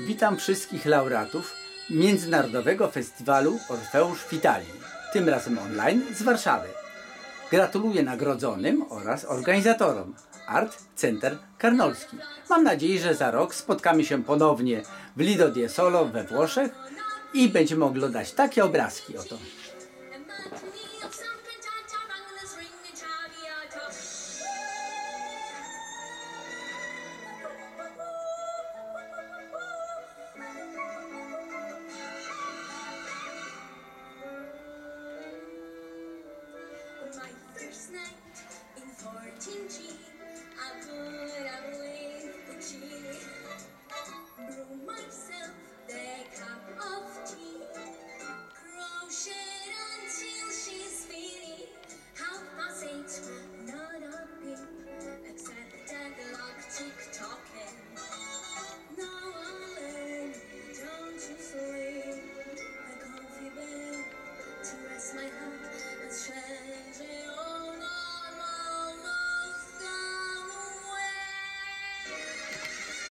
Witam wszystkich laureatów Międzynarodowego Festiwalu Orfeusz w tym razem online z Warszawy. Gratuluję nagrodzonym oraz organizatorom Art Center Karnolski. Mam nadzieję, że za rok spotkamy się ponownie w Lido di Solo we Włoszech i będziemy oglądać takie obrazki oto. First night in 14G, I put away the chili, brew myself the cup of tea, crochet until she's feeling half past eight, not a pin, except that tick tocking. Now I'm don't you to rest my head.